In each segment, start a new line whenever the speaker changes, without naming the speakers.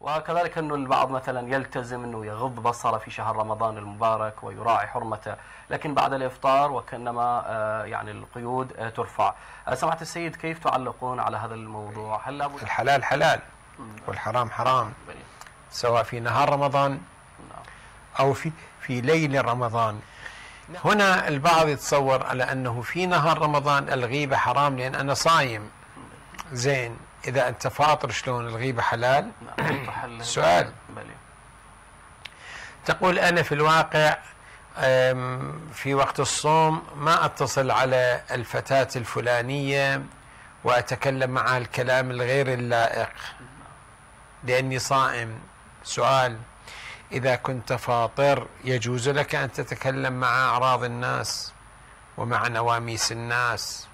وكذلك انه البعض مثلا يلتزم أنه يغض بصره في شهر رمضان المبارك ويراعي حرمته، لكن بعد الإفطار وكأنما آه، يعني القيود آه، ترفع. آه، سمعت السيد كيف تعلقون على هذا الموضوع؟ هل لابد
الحلال حلال والحرام حرام سواء في نهار رمضان
نعم.
أو في في ليل رمضان هنا البعض يتصور على أنه في نهار رمضان الغيبة حرام لأن أنا صايم زين إذا أنت فاطر شلون الغيبة حلال؟ سؤال. تقول أنا في الواقع في وقت الصوم ما أتصل على الفتاة الفلانية وأتكلم معها الكلام الغير اللائق. لأني صائم. سؤال. إذا كنت فاطر يجوز لك أن تتكلم مع أعراض الناس ومع نواميس الناس.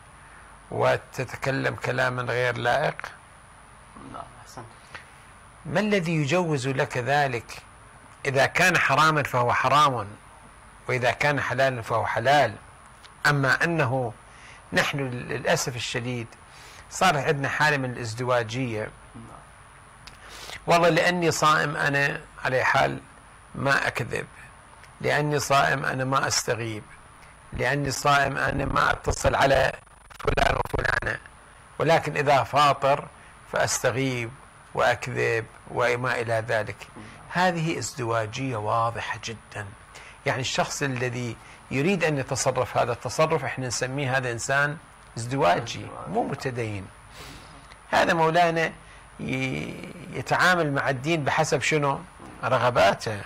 وتتكلم كلاما غير لائق؟
نعم أحسنت.
ما الذي يجوز لك ذلك؟ إذا كان حراما فهو حرام وإذا كان حلالا فهو حلال. أما أنه نحن للأسف الشديد صار عندنا حالة من الازدواجية. والله لأني صائم أنا على حال ما أكذب لأني صائم أنا ما أستغيب لأني صائم أنا ما أتصل على ولكن إذا فاطر فأستغيب وأكذب وما إلى ذلك. هذه ازدواجية واضحة جدا. يعني الشخص الذي يريد أن يتصرف هذا التصرف إحنا نسميه هذا إنسان ازدواجي مو متدين. هذا مولانا يتعامل مع الدين بحسب شنو؟ رغباته.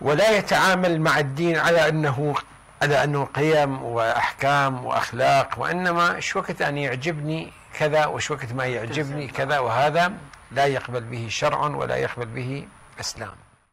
ولا يتعامل مع الدين على أنه على أنه قيم وأحكام وأخلاق وإنما إيش وقت أن يعجبني كذا وايش وقت ما يعجبني كذا وهذا لا يقبل به شرع ولا يقبل به إسلام.